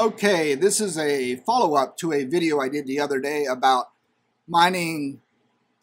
Okay, this is a follow-up to a video I did the other day about mining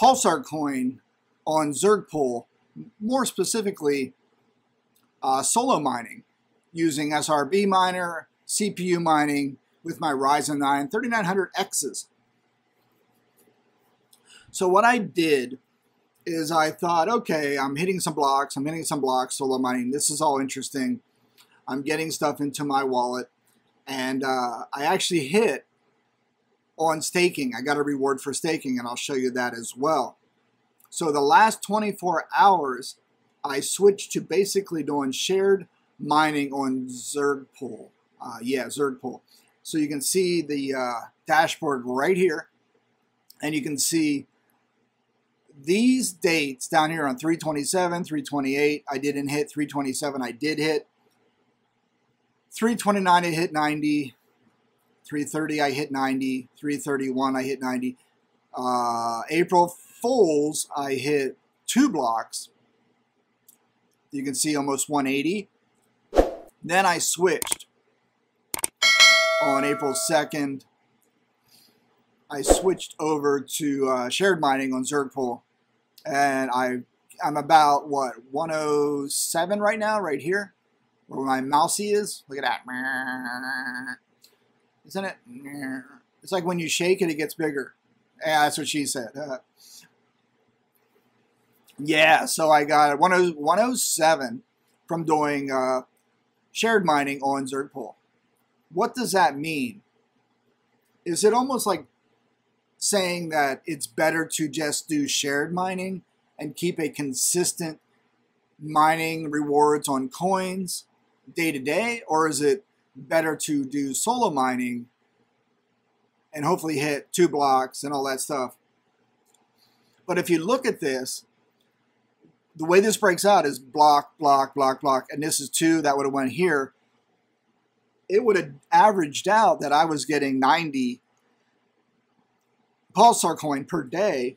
Pulsar coin on Zergpool, more specifically uh, solo mining using SRB miner, CPU mining with my Ryzen 9 3900Xs. So what I did is I thought, okay, I'm hitting some blocks, I'm hitting some blocks, solo mining, this is all interesting. I'm getting stuff into my wallet and uh, I actually hit on staking. I got a reward for staking, and I'll show you that as well. So the last 24 hours, I switched to basically doing shared mining on Zergpool. Uh, yeah, Zergpool. So you can see the uh, dashboard right here, and you can see these dates down here on 327, 328. I didn't hit 327. I did hit 329 I hit 90. 330 I hit 90. 331 I hit 90. Uh, April Fools I hit two blocks. You can see almost 180. Then I switched on April 2nd. I switched over to uh, shared mining on Zergpool, and I I'm about what 107 right now, right here where my mousey is. Look at that. Isn't it? It's like when you shake it, it gets bigger. Yeah, that's what she said. Uh, yeah, so I got 107 from doing uh, shared mining on Zergpool. What does that mean? Is it almost like saying that it's better to just do shared mining and keep a consistent mining rewards on coins day to day, or is it better to do solo mining and hopefully hit two blocks and all that stuff? But if you look at this, the way this breaks out is block, block, block, block, and this is two that would have went here. It would have averaged out that I was getting 90 Pulsar coin per day.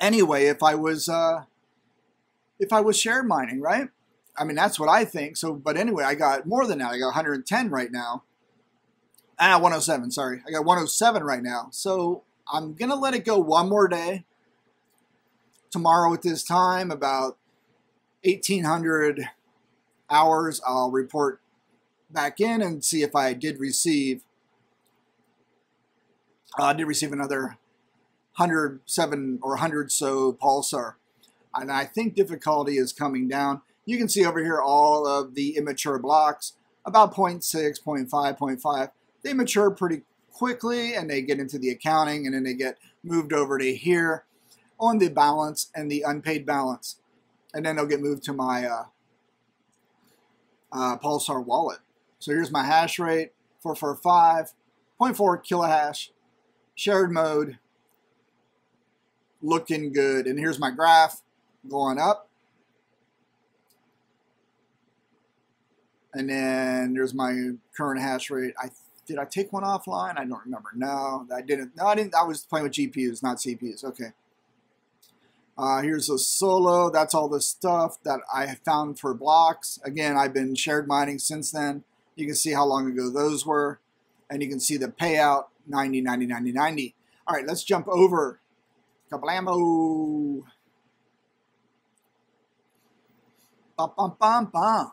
Anyway, if I was uh, if I was share mining, right? I mean, that's what I think. So, but anyway, I got more than that. I got 110 right now. Ah, 107. Sorry, I got 107 right now. So I'm gonna let it go one more day. Tomorrow at this time, about 1800 hours, I'll report back in and see if I did receive. Uh, I did receive another 107 or 100 so pulsar, and I think difficulty is coming down. You can see over here all of the immature blocks, about 0.6, 0.5, 0.5. They mature pretty quickly and they get into the accounting and then they get moved over to here on the balance and the unpaid balance. And then they'll get moved to my uh, uh, Pulsar wallet. So here's my hash rate, 445, 0.4 kilohash, shared mode, looking good. And here's my graph going up. And then there's my current hash rate. I did I take one offline? I don't remember. No, I didn't. No, I didn't. I was playing with GPUs, not CPUs. Okay. Uh, here's a solo. That's all the stuff that I found for blocks. Again, I've been shared mining since then. You can see how long ago those were. And you can see the payout 90, 90, 90, 90. All right, let's jump over. Kablamo. Bum, bum, bum, bum.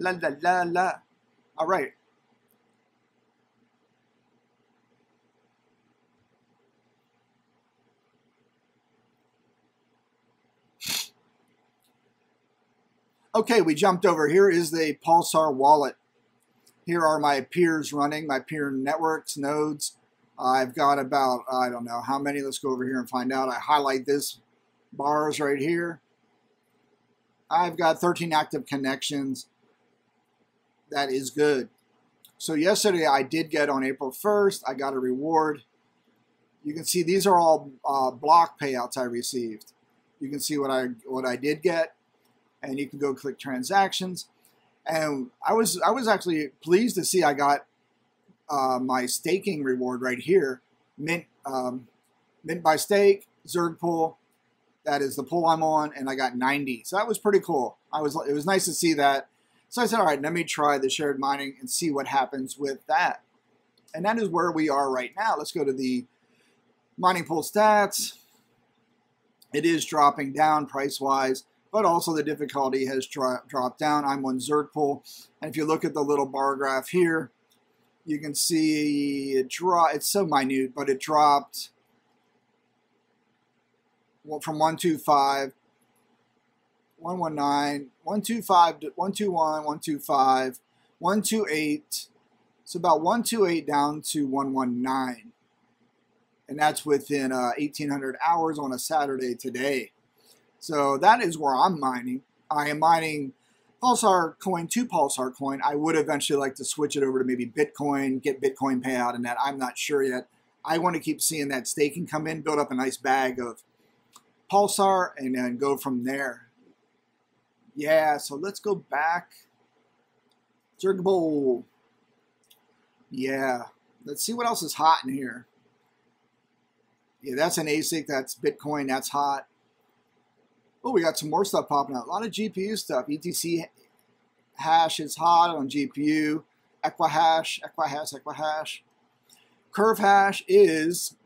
La la la la. All right. Okay, we jumped over. Here is the Pulsar wallet. Here are my peers running, my peer networks, nodes. I've got about, I don't know how many. Let's go over here and find out. I highlight this bars right here. I've got 13 active connections that is good. So yesterday I did get on April 1st, I got a reward. You can see these are all uh, block payouts I received. You can see what I what I did get, and you can go click transactions. And I was I was actually pleased to see I got uh, my staking reward right here, mint um, mint by stake Zerg pool. That is the pool I'm on, and I got 90. So that was pretty cool. I was it was nice to see that So I said, all right, let me try the shared mining and see what happens with that. And that is where we are right now. Let's go to the mining pool stats. It is dropping down price-wise, but also the difficulty has dro dropped down. I'm on Zergpool, and if you look at the little bar graph here, you can see it draw. It's so minute, but it dropped from 125, 119, 125, 121, 125, 128. It's about 128 down to 119 and that's within uh, 1,800 hours on a Saturday today. So that is where I'm mining. I am mining Pulsar coin to Pulsar coin. I would eventually like to switch it over to maybe Bitcoin, get Bitcoin payout and that. I'm not sure yet. I want to keep seeing that staking come in, build up a nice bag of Pulsar, and then go from there. Yeah, so let's go back. Zergpool. Yeah, let's see what else is hot in here. Yeah, that's an ASIC. That's Bitcoin. That's hot. Oh, we got some more stuff popping out. A lot of GPU stuff. ETC hash is hot on GPU. Equihash, Equihash, Equihash. Curve hash is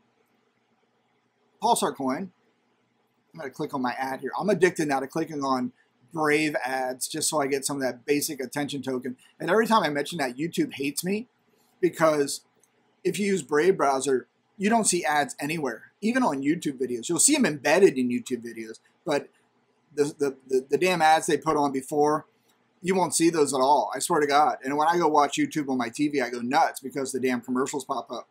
Pulsar coin. I'm going to click on my ad here. I'm addicted now to clicking on Brave ads just so I get some of that basic attention token. And every time I mention that, YouTube hates me because if you use Brave browser, you don't see ads anywhere, even on YouTube videos. You'll see them embedded in YouTube videos, but the, the, the, the, damn ads they put on before, you won't see those at all. I swear to God. And when I go watch YouTube on my TV, I go nuts because the damn commercials pop up.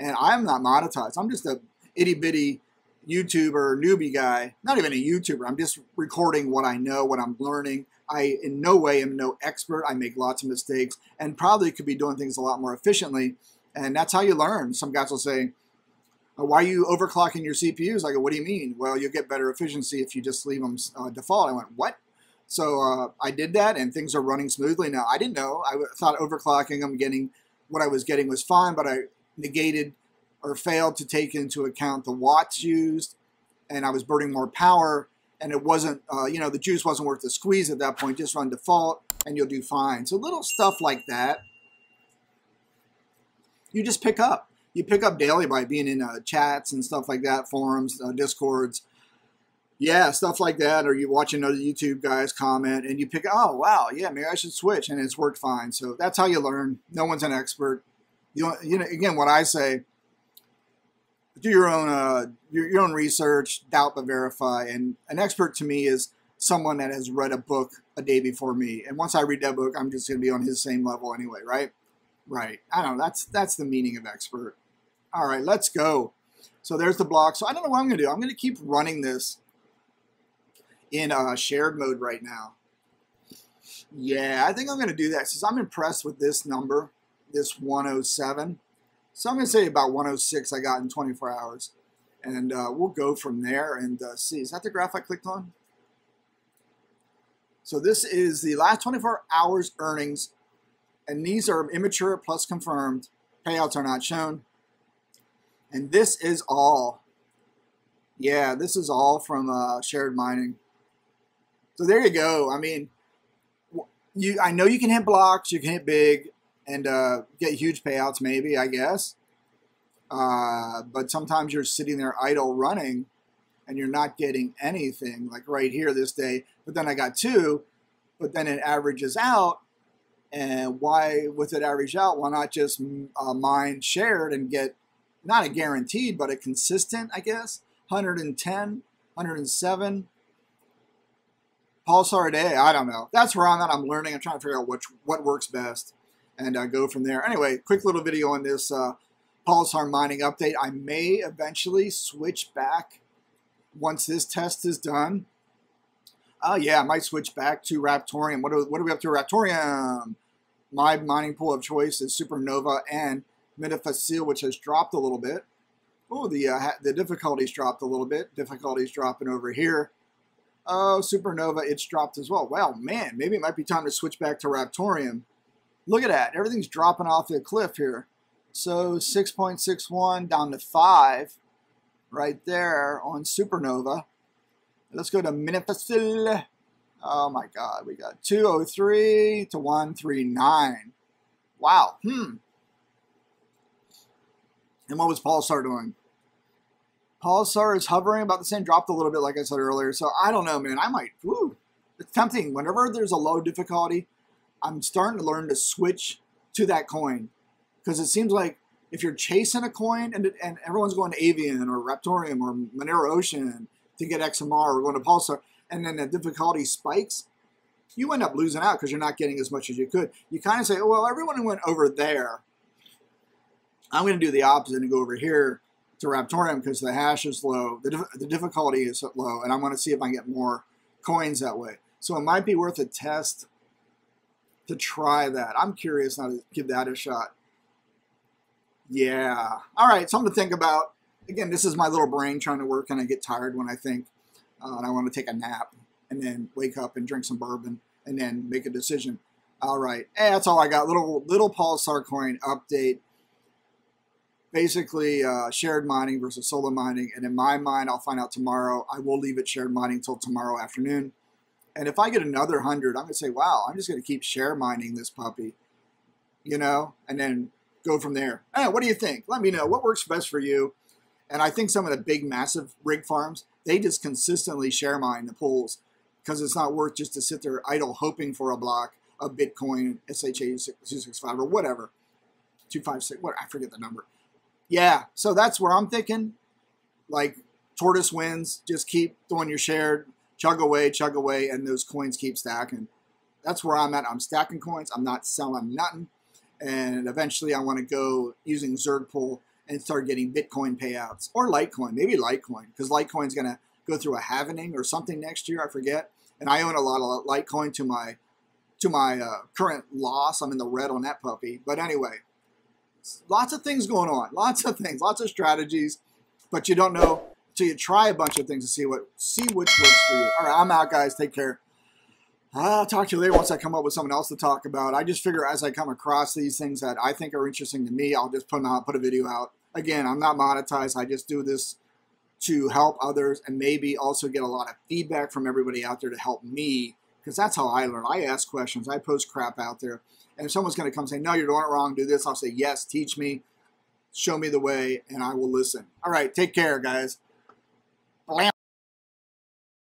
And I'm not monetized. I'm just a itty bitty YouTuber, newbie guy. Not even a YouTuber. I'm just recording what I know, what I'm learning. I in no way am no expert. I make lots of mistakes and probably could be doing things a lot more efficiently. And that's how you learn. Some guys will say, uh, why are you overclocking your CPUs? I go, what do you mean? Well, you'll get better efficiency if you just leave them uh, default. I went, what? So uh, I did that, and things are running smoothly now. I didn't know. I thought overclocking them, getting what I was getting was fine, but I negated or failed to take into account the watts used, and I was burning more power, and it wasn't, uh, you know, the juice wasn't worth the squeeze at that point. Just run default, and you'll do fine. So little stuff like that, you just pick up you pick up daily by being in uh, chats and stuff like that, forums, uh, discords, yeah, stuff like that. Or you watch another YouTube guys comment and you pick, oh wow, yeah, maybe I should switch, and it's worked fine. So that's how you learn. No one's an expert. You know, you know again, what I say, do your own uh, your, your own research, doubt but verify. And an expert to me is someone that has read a book a day before me. And once I read that book, I'm just going to be on his same level anyway, right? Right. I don't know. That's that's the meaning of expert. All right, let's go. So there's the block. So I don't know what I'm going to do. I'm going to keep running this in uh, shared mode right now. Yeah, I think I'm going to do that since I'm impressed with this number, this 107. So I'm going to say about 106 I got in 24 hours. And uh, we'll go from there and uh, see. Is that the graph I clicked on? So this is the last 24 hours earnings. And these are immature plus confirmed. Payouts are not shown. And this is all. Yeah, this is all from uh, shared mining. So there you go. I mean, you I know you can hit blocks, you can hit big, and uh, get huge payouts. Maybe I guess. Uh, but sometimes you're sitting there idle running, and you're not getting anything. Like right here this day, but then I got two, but then it averages out. And why, with it average out, why not just uh, mine shared and get not a guaranteed, but a consistent, I guess. 110, 107. Pulsar a day, I don't know. That's where I'm at. I'm learning. I'm trying to figure out which what works best and uh, go from there. Anyway, quick little video on this uh, Pulsar mining update. I may eventually switch back once this test is done. Oh, uh, yeah, I might switch back to Raptoreum. What are, what are we up to Raptoreum? My mining pool of choice is Supernova and Metaphyseal, which has dropped a little bit. Oh, the uh, the difficulty's dropped a little bit. Difficulty's dropping over here. Oh, Supernova, it's dropped as well. Wow, man, maybe it might be time to switch back to Raptoreum. Look at that. Everything's dropping off the cliff here. So 6.61 down to 5 right there on Supernova. Let's go to Minifacil. Oh my God, we got 203 to 139. Wow. Hmm. And what was Pulsar doing? Pulsar is hovering about the same, dropped a little bit, like I said earlier. So I don't know, man. I might, woo. It's tempting. Whenever there's a low difficulty, I'm starting to learn to switch to that coin. Because it seems like if you're chasing a coin and, and everyone's going to Avian or Raptoreum or Monero Ocean to get XMR or going to Pulsar, and then the difficulty spikes, you end up losing out because you're not getting as much as you could. You kind of say, well, everyone went over there. I'm going to do the opposite and go over here to Raptoreum because the hash is low, the, the difficulty is low, and I'm going to see if I can get more coins that way. So it might be worth a test to try that. I'm curious now to give that a shot. Yeah. All right, something to think about. Again, this is my little brain trying to work, and I get tired when I think, uh, and I want to take a nap, and then wake up and drink some bourbon, and then make a decision. All right, hey, that's all I got. Little little Pulsar coin update. Basically, uh, shared mining versus solo mining, and in my mind, I'll find out tomorrow. I will leave it shared mining until tomorrow afternoon. And if I get another hundred, I'm gonna say, wow, I'm just gonna keep share mining this puppy, you know, and then go from there. Hey, what do you think? Let me know what works best for you. And I think some of the big, massive rig farms, they just consistently share mine the pools because it's not worth just to sit there idle hoping for a block of Bitcoin, SHA 265 or whatever, 256, what I forget the number. Yeah, so that's where I'm thinking. Like tortoise wins, just keep throwing your shared, chug away, chug away, and those coins keep stacking. That's where I'm at. I'm stacking coins. I'm not selling nothing and eventually I want to go using Zergpool and start getting Bitcoin payouts or Litecoin, maybe Litecoin, because Litecoin's going to go through a halvening or something next year. I forget, and I own a lot of Litecoin to my to my uh, current loss. I'm in the red on that puppy, but anyway, lots of things going on, lots of things, lots of strategies, but you don't know until you try a bunch of things to see what see which works for you. All right, I'm out, guys. Take care. Ah, I'll talk to you later once I come up with something else to talk about. I just figure as I come across these things that I think are interesting to me, I'll just put them out, put a video out. Again, I'm not monetized. I just do this to help others and maybe also get a lot of feedback from everybody out there to help me because that's how I learn. I ask questions. I post crap out there. And if someone's going to come say, no, you're doing it wrong, do this, I'll say, yes, teach me, show me the way, and I will listen. All right, take care, guys.